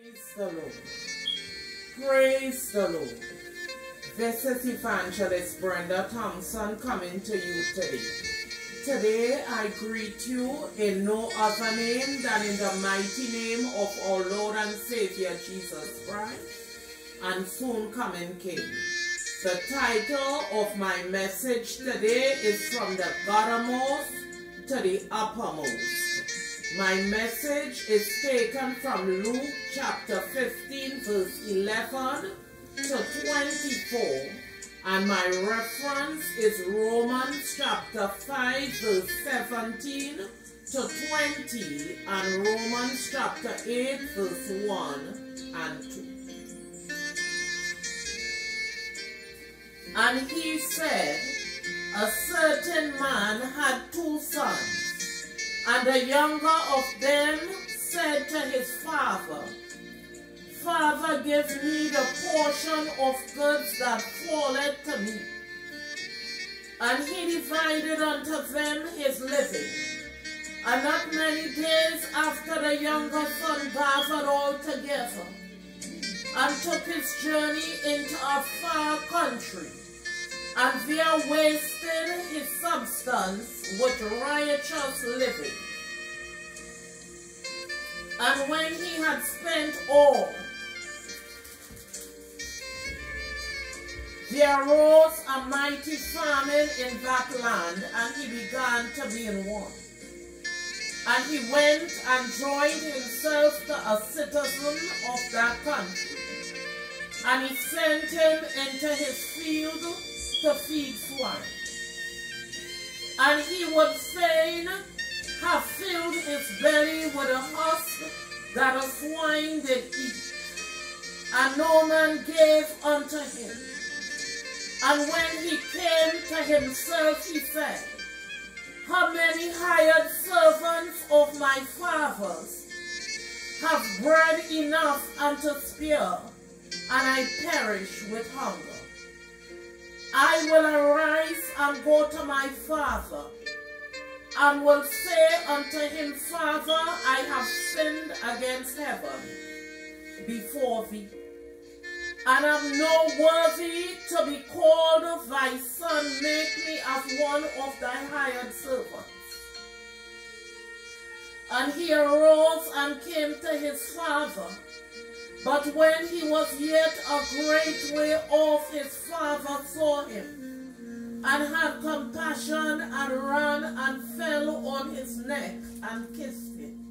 Praise the Lord. Praise the Lord. This is Evangelist Brenda Thompson coming to you today. Today I greet you in no other name than in the mighty name of our Lord and Savior Jesus Christ and soon coming King. The title of my message today is From the Guttermost to the Uppermost. My message is taken from Luke chapter 15 verse 11 to 24 and my reference is Romans chapter 5 verse 17 to 20 and Romans chapter 8 verse 1 and 2. And he said, A certain man had two sons. And the younger of them said to his father, Father, give me the portion of goods that falleth to me. And he divided unto them his living. And not many days after the younger son gathered all together, and took his journey into a far country, and there wasted his substance with riotous living. And when he had spent all, there arose a mighty famine in that land, and he began to be in want. And he went and joined himself to a citizen of that country. And he sent him into his field to feed swine. And he would fain have filled his belly with a husk that a swine did eat. And no man gave unto him. And when he came to himself, he said, How many hired servants of my father's have bread enough and to spare, and I perish with hunger? I will arise and go to my father, and will say unto him, Father, I have sinned against heaven before thee, and am no worthy to be called thy son. Make me as one of thy hired servants. And he arose and came to his father. But when he was yet a great way off, his father saw him, and had compassion, and ran and fell on his neck, and kissed him.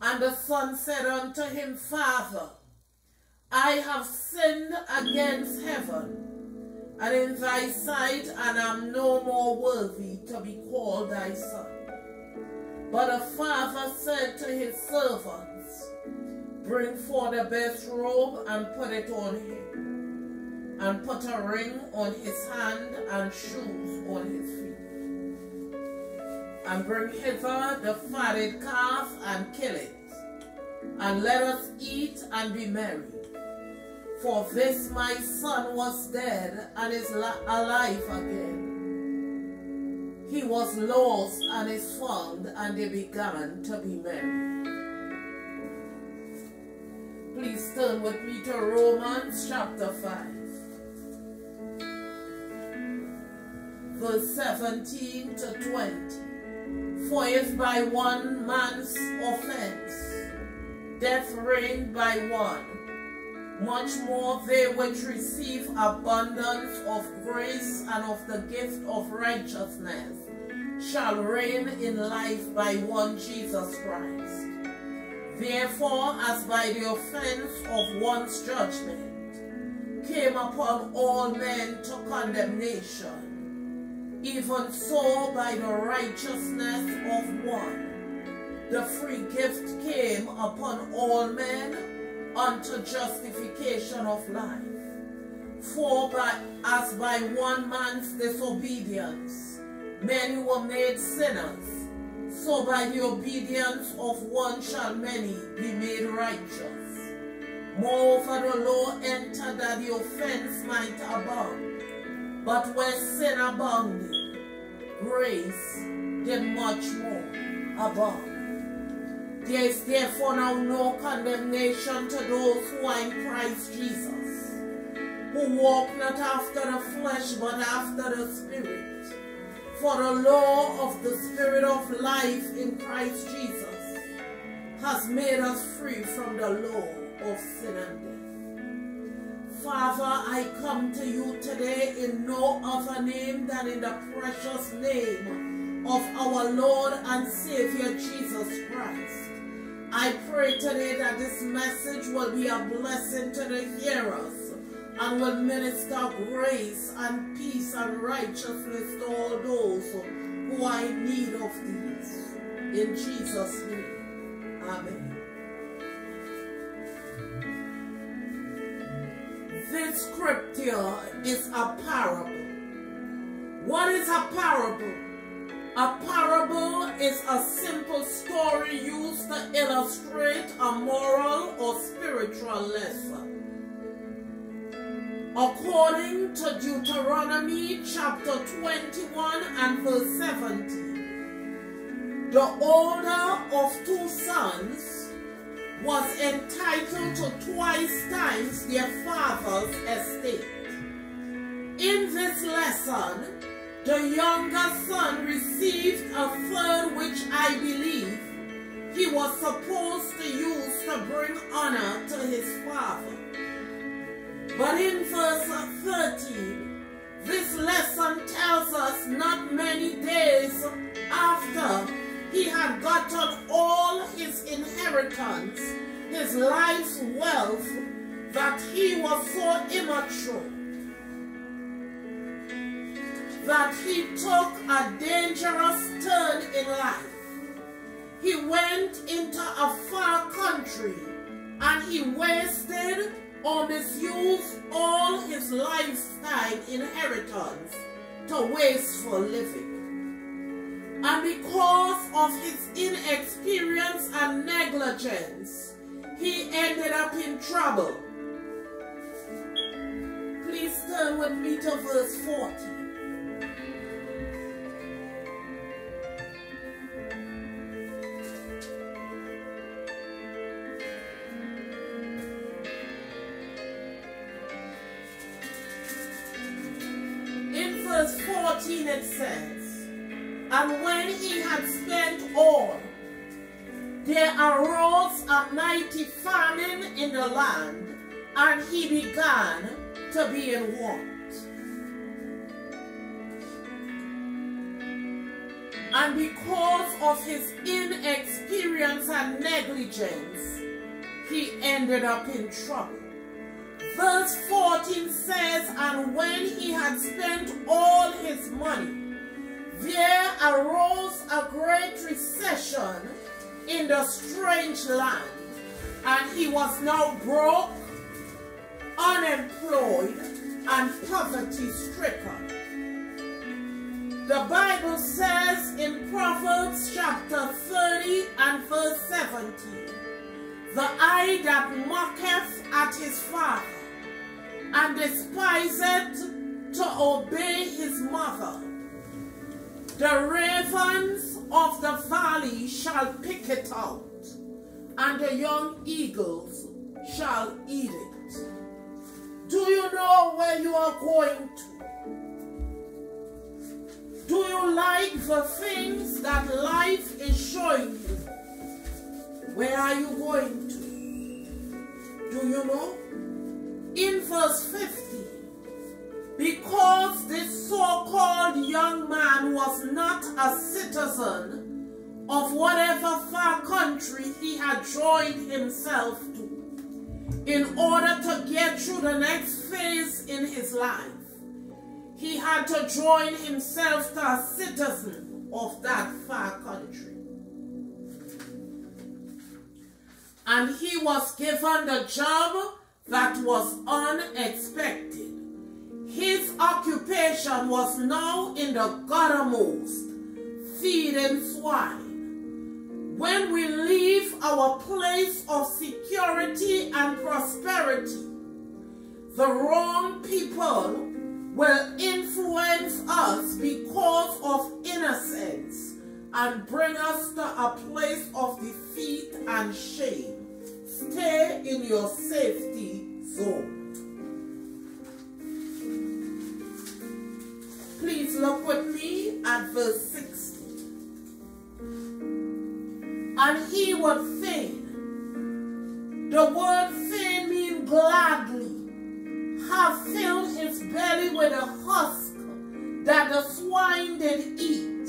And the son said unto him, Father, I have sinned against heaven, and in thy sight, and am no more worthy to be called thy son. But the father said to his servants, Bring forth the best robe and put it on him, and put a ring on his hand and shoes on his feet. And bring hither the fatted calf and kill it, and let us eat and be merry. For this my son was dead and is alive again. He was lost and is found, and they began to be merry. Please turn with me to Romans chapter 5. Verse 17 to 20. For if by one man's offense death reigned by one, much more they which receive abundance of grace and of the gift of righteousness shall reign in life by one Jesus Christ. Therefore, as by the offense of one's judgment came upon all men to condemnation, even so by the righteousness of one, the free gift came upon all men unto justification of life. For by, as by one man's disobedience many were made sinners, so by the obedience of one shall many be made righteous. Moreover, the law entered that the offense might abound. But where sin abounded, grace did much more abound. There is therefore now no condemnation to those who are in Christ Jesus, who walk not after the flesh but after the Spirit. For the law of the Spirit of life in Christ Jesus has made us free from the law of sin and death. Father, I come to you today in no other name than in the precious name of our Lord and Savior Jesus Christ. I pray today that this message will be a blessing to the hearers and will minister grace and peace and righteousness to all those who are in need of these. In Jesus' name, Amen. This scripture is a parable. What is a parable? A parable is a simple story used to illustrate a moral or spiritual lesson. According to Deuteronomy chapter 21 and verse 17, the older of two sons was entitled to twice times their father's estate. In this lesson, the younger son received a third which I believe he was supposed to use to bring honor to his father. But in verse 13, this lesson tells us not many days after he had gotten all his inheritance, his life's wealth, that he was so immature that he took a dangerous turn in life. He went into a far country and he wasted or misused all his lifetime inheritance to wasteful living. And because of his inexperience and negligence, he ended up in trouble. Please turn with me to verse 40. And because of his inexperience and negligence, he ended up in trouble. Verse 14 says, And when he had spent all his money, there arose a great recession in the strange land, and he was now broke, unemployed, and poverty stricken. The Bible Proverbs chapter 30 and verse 17, The eye that mocketh at his father and despiseth to obey his mother. The ravens of the valley shall pick it out, and the young eagles shall eat it. Do you know where you are going to? Do you the things that life is showing you? Where are you going to? Do you know? in verse 50, because this so-called young man was not a citizen of whatever far country he had joined himself to, in order to get through the next phase in his life, he had to join himself to a citizen of that far country. And he was given the job that was unexpected. His occupation was now in the guttermost, feeding swine. When we leave our place of security and prosperity, the wrong people will influence us because of innocence and bring us to a place of defeat and shame. Stay in your safety zone. Please look with me at verse 60. And he would fain. The word fain means gladly. Have filled his belly with a husk that the swine did eat,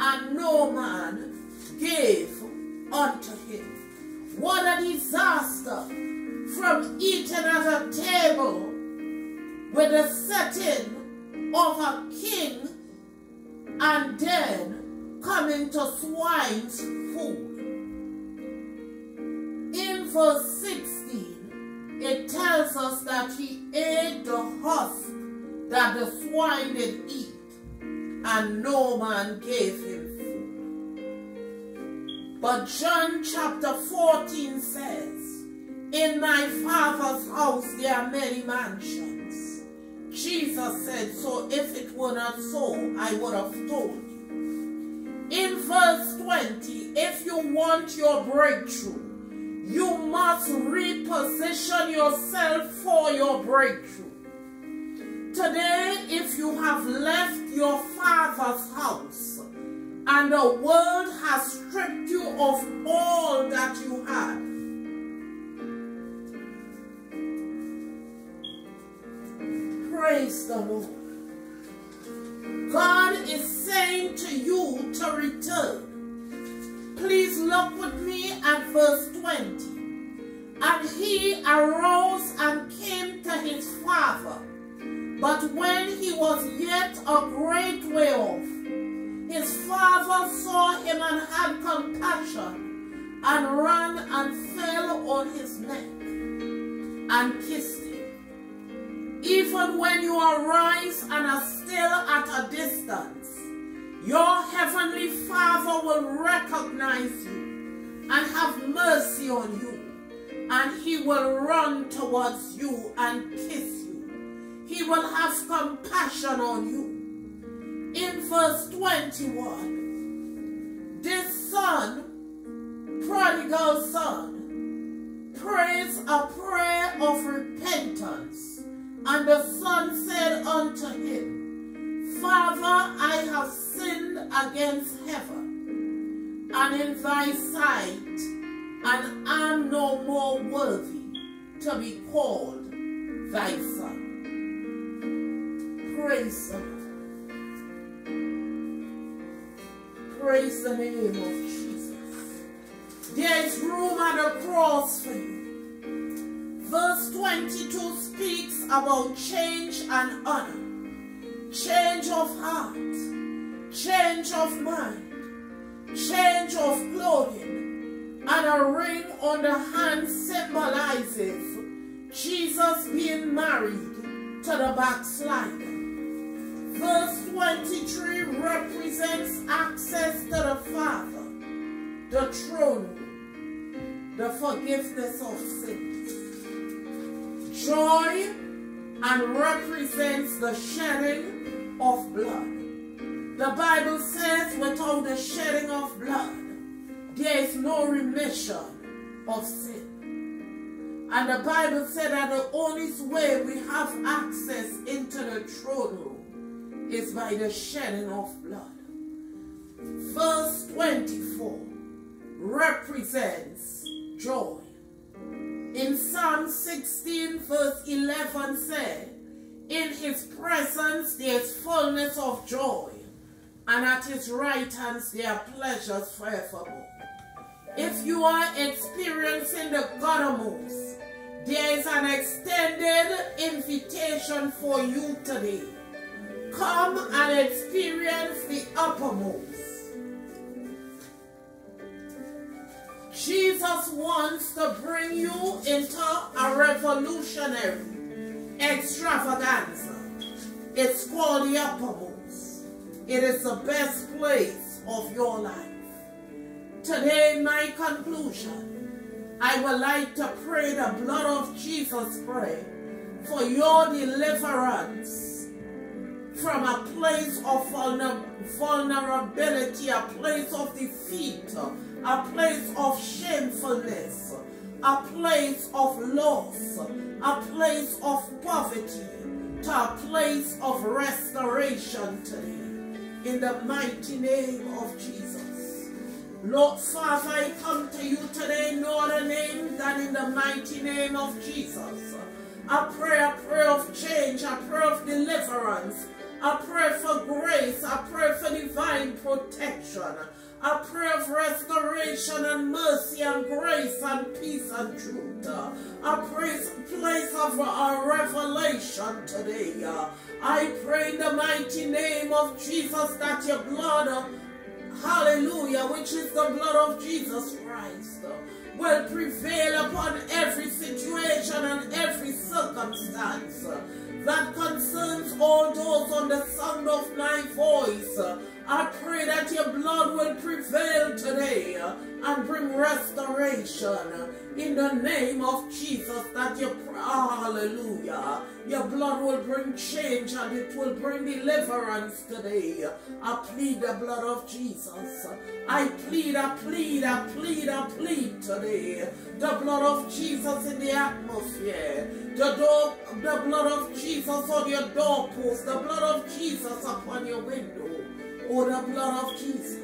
and no man gave unto him. What a disaster from eating at a table with the setting of a king and then coming to swine's food. In verse 16, it tells us that he ate the husk that the swine did eat, and no man gave him food. But John chapter 14 says, In my father's house there are many mansions. Jesus said, so if it were not so, I would have told you. In verse 20, if you want your breakthrough, you must reposition yourself for your breakthrough. Today, if you have left your father's house and the world has stripped you of all that you had, Praise the Lord. God is saying to you to return. Please look with me at verse 20. And he arose and came to his father. But when he was yet a great way off, his father saw him and had compassion, and ran and fell on his neck, and kissed him. Even when you arise and are still at a distance, your heavenly Father will recognize you and have mercy on you. And he will run towards you and kiss you. He will have compassion on you. In verse 21, this son, prodigal son, prays a prayer of repentance and the son said unto him, Father, I have sinned against heaven and in thy sight, and am no more worthy to be called thy son. Praise the Praise the name of Jesus. There is room at the cross for you. Verse 22 speaks about change and honor, change of heart, change of mind, change of clothing, and a ring on the hand symbolizes Jesus being married to the backslider. Verse 23 represents access to the Father, the throne, the forgiveness of sin. Joy and represents the shedding of blood. The Bible says without the shedding of blood, there is no remission of sin. And the Bible said that the only way we have access into the throne room is by the shedding of blood. Verse 24 represents joy in Psalm 16 verse 11 said, In his presence there is fullness of joy, and at his right hand there are pleasures forevermore. If you are experiencing the Guttermost, there is an extended invitation for you today. Come and experience the uppermost. Jesus wants to bring you into a revolutionary extravaganza. It's called the uppermost. It is the best place of your life. Today, my conclusion, I would like to pray the blood of Jesus pray for your deliverance from a place of vulnerability, a place of defeat, a place of shamefulness, a place of loss, a place of poverty, to a place of restoration today. In the mighty name of Jesus. Lord Father, I come to you today no other name than in the mighty name of Jesus. I pray a prayer of change, a prayer of deliverance, I pray for grace. I pray for divine protection. I pray for restoration and mercy and grace and peace and truth. I pray place of a revelation today. I pray in the mighty name of Jesus that your blood, hallelujah, which is the blood of Jesus Christ, will prevail upon every situation and every circumstance that concerns all those on the sound of your blood will prevail today and bring restoration in the name of Jesus that your hallelujah your blood will bring change and it will bring deliverance today. I plead the blood of Jesus. I plead I plead I plead I plead today the blood of Jesus in the atmosphere. The door the blood of Jesus on your doorpost. The blood of Jesus upon your window Oh, the blood of Jesus.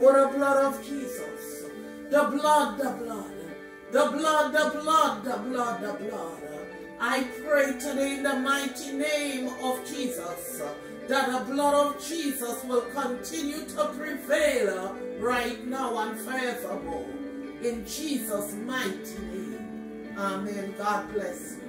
Oh, the blood of Jesus. The blood, the blood. The blood, the blood, the blood, the blood. I pray today in the mighty name of Jesus that the blood of Jesus will continue to prevail right now and forevermore. In Jesus' mighty name. Amen. God bless you.